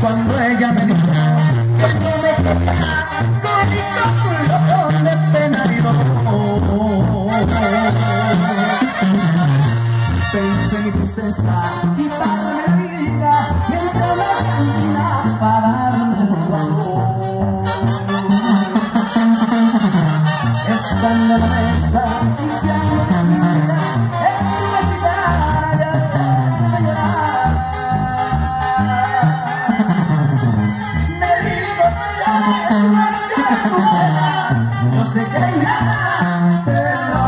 Cuando ella me dijo que no me tristeza mi vida y entré a la cantina para darme el valor. Estando en la y se vida, en mi guitarra ya llorar. Me dijo que ya es no sé qué nada te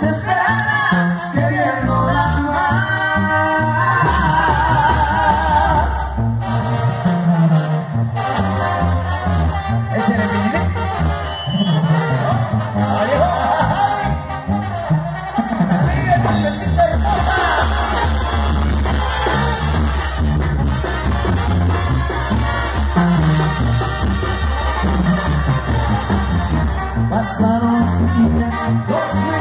misteria me puse a esperar queriéndola más. Pasaron los días, dos meses,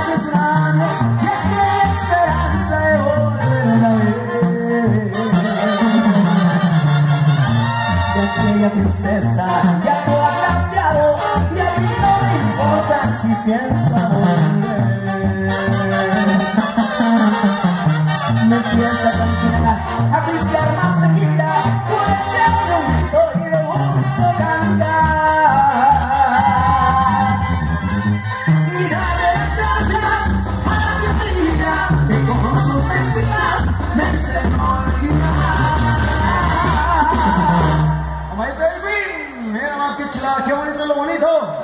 Y aquella tristeza ya no ha cambiado, y a mí no me importa si piensa volver. Me empieza a más un 往里头。